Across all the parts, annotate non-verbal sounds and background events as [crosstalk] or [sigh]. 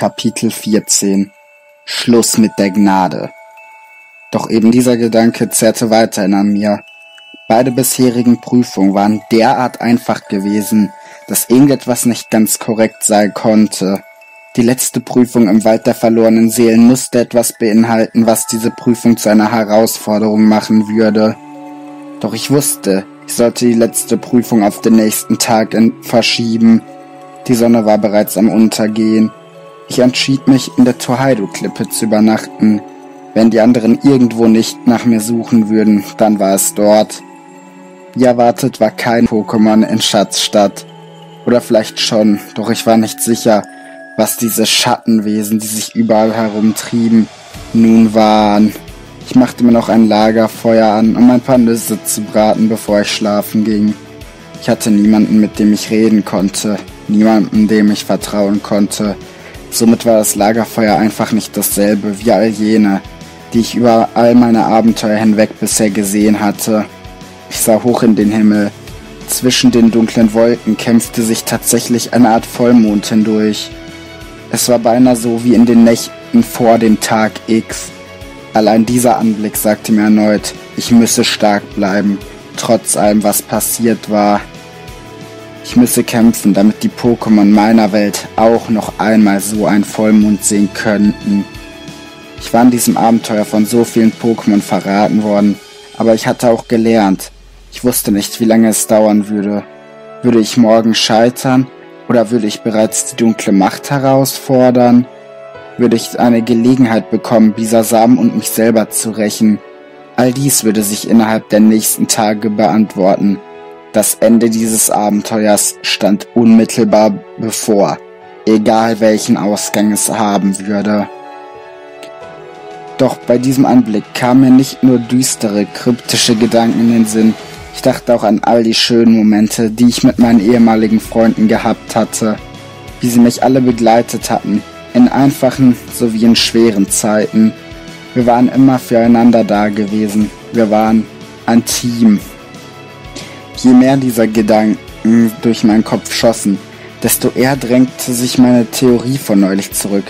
Kapitel 14 Schluss mit der Gnade. Doch eben dieser Gedanke zerrte weiterhin an mir. Beide bisherigen Prüfungen waren derart einfach gewesen, dass irgendetwas nicht ganz korrekt sein konnte. Die letzte Prüfung im Wald der verlorenen Seelen musste etwas beinhalten, was diese Prüfung zu einer Herausforderung machen würde. Doch ich wusste, ich sollte die letzte Prüfung auf den nächsten Tag verschieben. Die Sonne war bereits am Untergehen. Ich entschied mich, in der Tohaido-Klippe zu übernachten. Wenn die anderen irgendwo nicht nach mir suchen würden, dann war es dort. Wie erwartet war kein Pokémon in Schatzstadt. Oder vielleicht schon, doch ich war nicht sicher, was diese Schattenwesen, die sich überall herumtrieben, nun waren. Ich machte mir noch ein Lagerfeuer an, um ein paar Nüsse zu braten, bevor ich schlafen ging. Ich hatte niemanden, mit dem ich reden konnte, niemanden, dem ich vertrauen konnte. Somit war das Lagerfeuer einfach nicht dasselbe wie all jene, die ich über all meine Abenteuer hinweg bisher gesehen hatte. Ich sah hoch in den Himmel. Zwischen den dunklen Wolken kämpfte sich tatsächlich eine Art Vollmond hindurch. Es war beinahe so wie in den Nächten vor dem Tag X. Allein dieser Anblick sagte mir erneut, ich müsse stark bleiben, trotz allem, was passiert war. Ich müsse kämpfen, damit die Pokémon meiner Welt auch noch einmal so einen Vollmond sehen könnten. Ich war in diesem Abenteuer von so vielen Pokémon verraten worden, aber ich hatte auch gelernt. Ich wusste nicht, wie lange es dauern würde. Würde ich morgen scheitern oder würde ich bereits die dunkle Macht herausfordern? Würde ich eine Gelegenheit bekommen, Bisasam und mich selber zu rächen? All dies würde sich innerhalb der nächsten Tage beantworten. Das Ende dieses Abenteuers stand unmittelbar bevor, egal welchen Ausgang es haben würde. Doch bei diesem Anblick kamen mir nicht nur düstere, kryptische Gedanken in den Sinn, ich dachte auch an all die schönen Momente, die ich mit meinen ehemaligen Freunden gehabt hatte, wie sie mich alle begleitet hatten, in einfachen sowie in schweren Zeiten. Wir waren immer füreinander da gewesen, wir waren ein Team. Je mehr dieser Gedanken durch meinen Kopf schossen, desto eher drängte sich meine Theorie von neulich zurück.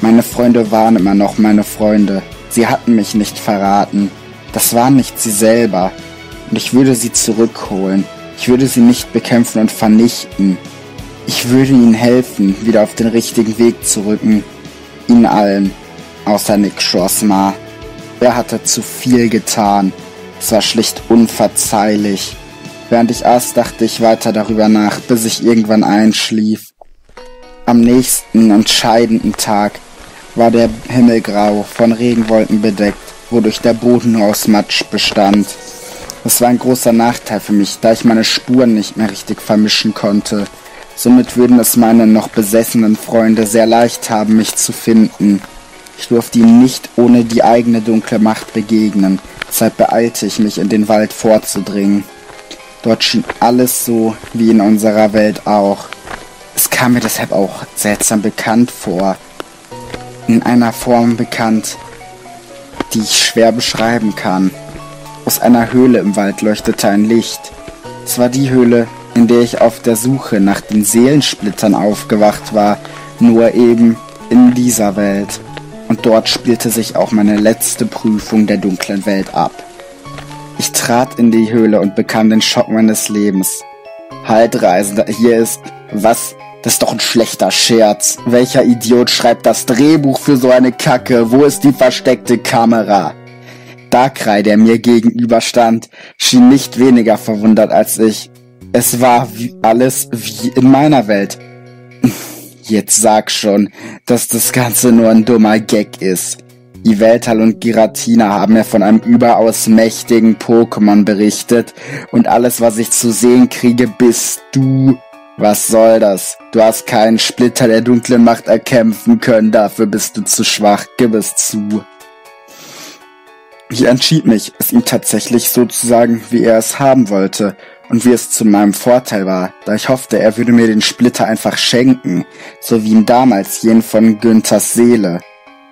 Meine Freunde waren immer noch meine Freunde. Sie hatten mich nicht verraten. Das waren nicht sie selber. Und ich würde sie zurückholen. Ich würde sie nicht bekämpfen und vernichten. Ich würde ihnen helfen, wieder auf den richtigen Weg zu rücken. Ihnen allen. Außer Nick Schrossmar. Er hatte zu viel getan. Es war schlicht unverzeihlich. Während ich aß, dachte ich weiter darüber nach, bis ich irgendwann einschlief. Am nächsten entscheidenden Tag war der Himmel grau, von Regenwolken bedeckt, wodurch der Boden nur aus Matsch bestand. Es war ein großer Nachteil für mich, da ich meine Spuren nicht mehr richtig vermischen konnte. Somit würden es meine noch besessenen Freunde sehr leicht haben, mich zu finden. Ich durfte ihnen nicht ohne die eigene dunkle Macht begegnen, deshalb beeilte ich mich, in den Wald vorzudringen. Dort schien alles so wie in unserer Welt auch. Es kam mir deshalb auch seltsam bekannt vor. In einer Form bekannt, die ich schwer beschreiben kann. Aus einer Höhle im Wald leuchtete ein Licht. Es war die Höhle, in der ich auf der Suche nach den Seelensplittern aufgewacht war, nur eben in dieser Welt. Und dort spielte sich auch meine letzte Prüfung der dunklen Welt ab. Ich trat in die Höhle und bekam den Schock meines Lebens. Halt, Reisender, hier ist... Was? Das ist doch ein schlechter Scherz. Welcher Idiot schreibt das Drehbuch für so eine Kacke? Wo ist die versteckte Kamera? Darkrai, der mir gegenüberstand, schien nicht weniger verwundert als ich. Es war wie alles wie in meiner Welt. [laughs] Jetzt sag schon, dass das Ganze nur ein dummer Gag ist. Yveltal und Giratina haben mir von einem überaus mächtigen Pokémon berichtet und alles, was ich zu sehen kriege, bist du. Was soll das? Du hast keinen Splitter der dunklen Macht erkämpfen können, dafür bist du zu schwach, gib es zu. Ich entschied mich, es ihm tatsächlich so zu sagen, wie er es haben wollte und wie es zu meinem Vorteil war, da ich hoffte, er würde mir den Splitter einfach schenken, so wie ihm damals jenen von Günthers Seele.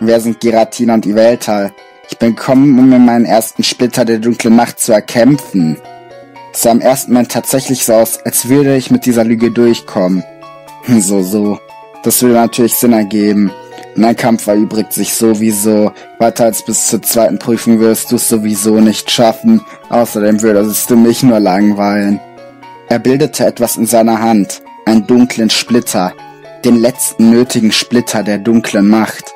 Wer sind Giratina und Iveltal? Ich bin gekommen, um mir meinen ersten Splitter der dunklen Macht zu erkämpfen. Es sah im ersten Moment tatsächlich so aus, als würde ich mit dieser Lüge durchkommen. So, so. Das würde natürlich Sinn ergeben. Mein Kampf erübrigt sich sowieso. Weiter als bis zur zweiten Prüfung wirst du es sowieso nicht schaffen. Außerdem würdest du mich nur langweilen. Er bildete etwas in seiner Hand. Einen dunklen Splitter. Den letzten nötigen Splitter der dunklen Macht.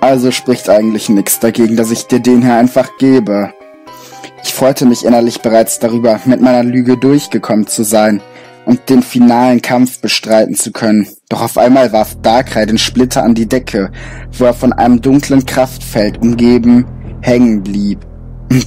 Also spricht eigentlich nichts dagegen, dass ich dir den hier einfach gebe. Ich freute mich innerlich bereits darüber, mit meiner Lüge durchgekommen zu sein und den finalen Kampf bestreiten zu können. Doch auf einmal warf Darkrai den Splitter an die Decke, wo er von einem dunklen Kraftfeld umgeben hängen blieb.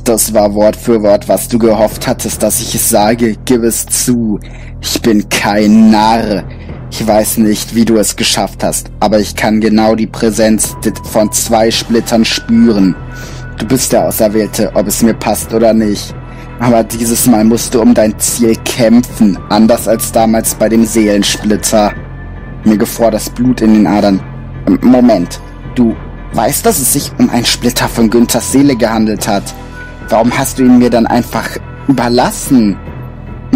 Das war Wort für Wort, was du gehofft hattest, dass ich es sage. Gib es zu. Ich bin kein Narr. Ich weiß nicht, wie du es geschafft hast, aber ich kann genau die Präsenz von zwei Splittern spüren. Du bist der Auserwählte, ob es mir passt oder nicht. Aber dieses Mal musst du um dein Ziel kämpfen, anders als damals bei dem Seelensplitter. Mir gefror das Blut in den Adern. Moment, du weißt, dass es sich um einen Splitter von Günthers Seele gehandelt hat. Warum hast du ihn mir dann einfach überlassen?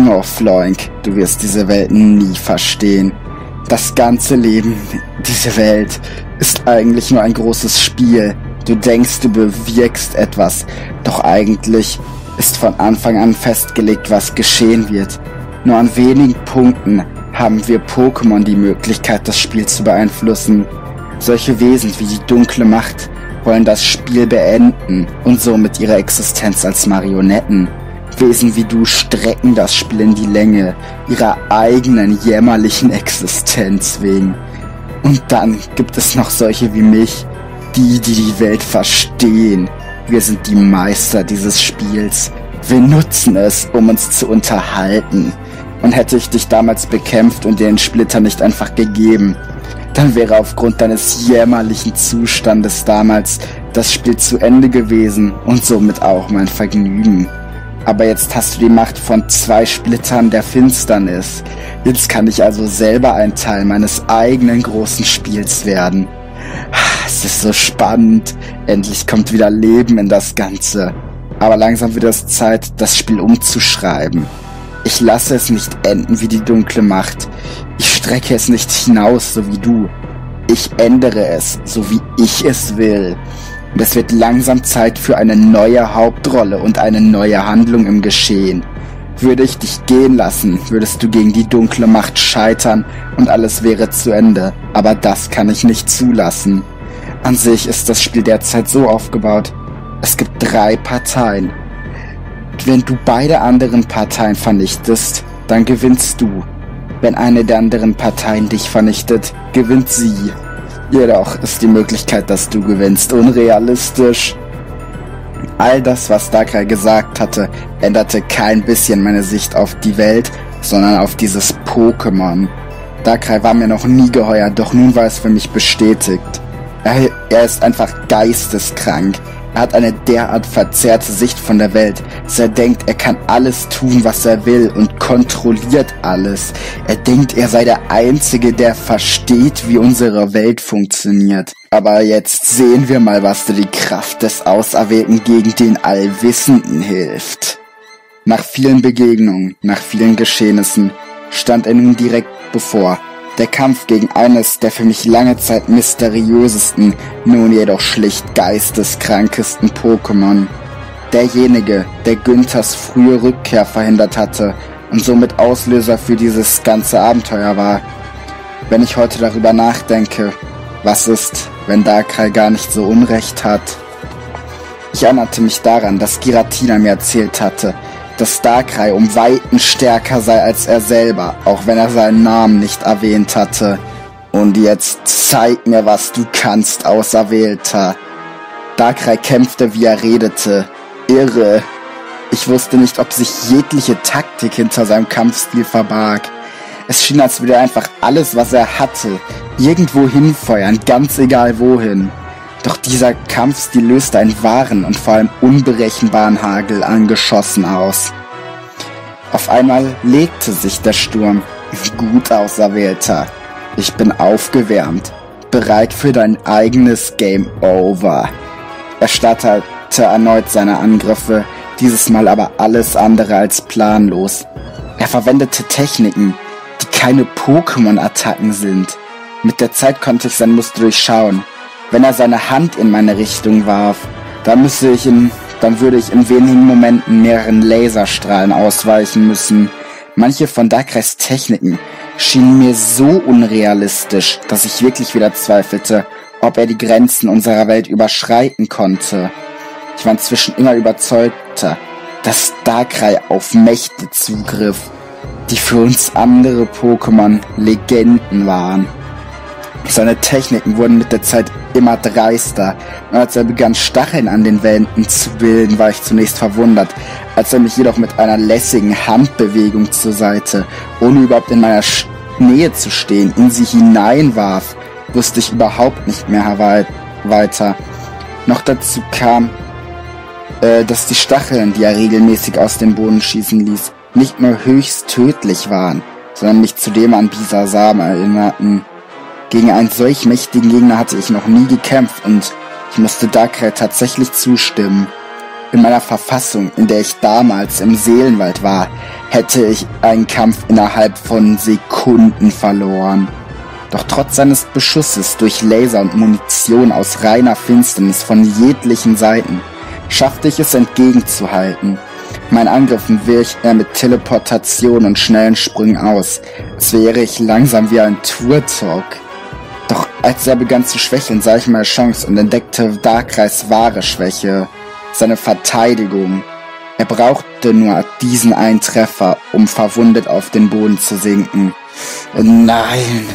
Oh, Floink, du wirst diese Welt nie verstehen. Das ganze Leben, diese Welt, ist eigentlich nur ein großes Spiel. Du denkst, du bewirkst etwas, doch eigentlich ist von Anfang an festgelegt, was geschehen wird. Nur an wenigen Punkten haben wir Pokémon die Möglichkeit, das Spiel zu beeinflussen. Solche Wesen wie die dunkle Macht wollen das Spiel beenden und somit ihre Existenz als Marionetten. Wesen wie du strecken das Spiel in die Länge, ihrer eigenen jämmerlichen Existenz wegen. Und dann gibt es noch solche wie mich, die, die die Welt verstehen. Wir sind die Meister dieses Spiels. Wir nutzen es, um uns zu unterhalten. Und hätte ich dich damals bekämpft und dir den Splitter nicht einfach gegeben, dann wäre aufgrund deines jämmerlichen Zustandes damals das Spiel zu Ende gewesen und somit auch mein Vergnügen. Aber jetzt hast du die Macht von zwei Splittern der Finsternis. Jetzt kann ich also selber ein Teil meines eigenen großen Spiels werden. Es ist so spannend. Endlich kommt wieder Leben in das Ganze. Aber langsam wird es Zeit, das Spiel umzuschreiben. Ich lasse es nicht enden wie die dunkle Macht. Ich strecke es nicht hinaus, so wie du. Ich ändere es, so wie ich es will. Und es wird langsam Zeit für eine neue Hauptrolle und eine neue Handlung im Geschehen. Würde ich dich gehen lassen, würdest du gegen die dunkle Macht scheitern und alles wäre zu Ende. Aber das kann ich nicht zulassen. An sich ist das Spiel derzeit so aufgebaut. Es gibt drei Parteien. Wenn du beide anderen Parteien vernichtest, dann gewinnst du. Wenn eine der anderen Parteien dich vernichtet, gewinnt sie. Jedoch ist die Möglichkeit, dass du gewinnst, unrealistisch. All das, was Darkrai gesagt hatte, änderte kein bisschen meine Sicht auf die Welt, sondern auf dieses Pokémon. Darkrai war mir noch nie geheuer, doch nun war es für mich bestätigt. Er, er ist einfach geisteskrank. Er hat eine derart verzerrte Sicht von der Welt, dass er denkt, er kann alles tun, was er will und kontrolliert alles. Er denkt, er sei der Einzige, der versteht, wie unsere Welt funktioniert. Aber jetzt sehen wir mal, was dir die Kraft des Auserwählten gegen den Allwissenden hilft. Nach vielen Begegnungen, nach vielen Geschehnissen, stand er nun direkt bevor, der Kampf gegen eines der für mich lange Zeit mysteriösesten, nun jedoch schlicht geisteskrankesten Pokémon. Derjenige, der Günthers frühe Rückkehr verhindert hatte und somit Auslöser für dieses ganze Abenteuer war. Wenn ich heute darüber nachdenke, was ist, wenn Darkrai gar nicht so Unrecht hat? Ich erinnerte mich daran, dass Giratina mir erzählt hatte, dass Darkrai um Weiten stärker sei als er selber, auch wenn er seinen Namen nicht erwähnt hatte. Und jetzt zeig mir, was du kannst, Auserwählter. Darkrai kämpfte, wie er redete. Irre. Ich wusste nicht, ob sich jegliche Taktik hinter seinem Kampfstil verbarg. Es schien, als würde er einfach alles, was er hatte, irgendwo hinfeuern, ganz egal wohin. Doch dieser Kampfstil löste einen wahren und vor allem unberechenbaren Hagel an Geschossen aus. Auf einmal legte sich der Sturm. Gut auserwählter. Ich bin aufgewärmt. Bereit für dein eigenes Game Over. Er startete erneut seine Angriffe, dieses Mal aber alles andere als planlos. Er verwendete Techniken, die keine Pokémon-Attacken sind. Mit der Zeit konnte ich sein Muster durchschauen wenn er seine Hand in meine Richtung warf, dann müsste ich in, dann würde ich in wenigen Momenten mehreren Laserstrahlen ausweichen müssen. Manche von Darkreis Techniken schienen mir so unrealistisch, dass ich wirklich wieder zweifelte, ob er die Grenzen unserer Welt überschreiten konnte. Ich war inzwischen immer überzeugter, dass Darkrai auf Mächte zugriff, die für uns andere Pokémon Legenden waren. Seine Techniken wurden mit der Zeit immer dreister, und als er begann Stacheln an den Wänden zu bilden, war ich zunächst verwundert, als er mich jedoch mit einer lässigen Handbewegung zur Seite, ohne überhaupt in meiner Nähe zu stehen, in sie hineinwarf, wusste ich überhaupt nicht mehr weiter. Noch dazu kam, äh, dass die Stacheln, die er regelmäßig aus dem Boden schießen ließ, nicht nur höchst tödlich waren, sondern mich zudem an Bisasam erinnerten. Gegen einen solch mächtigen Gegner hatte ich noch nie gekämpft und ich musste Darkrai tatsächlich zustimmen. In meiner Verfassung, in der ich damals im Seelenwald war, hätte ich einen Kampf innerhalb von Sekunden verloren. Doch trotz seines Beschusses durch Laser und Munition aus reiner Finsternis von jeglichen Seiten schaffte ich es entgegenzuhalten. Mein Angriff wich er mit Teleportation und schnellen Sprüngen aus, als wäre ich langsam wie ein Turtok. Doch als er begann zu schwächeln, sah ich meine Chance und entdeckte Darkreis wahre Schwäche, seine Verteidigung. Er brauchte nur diesen einen Treffer, um verwundet auf den Boden zu sinken. Nein,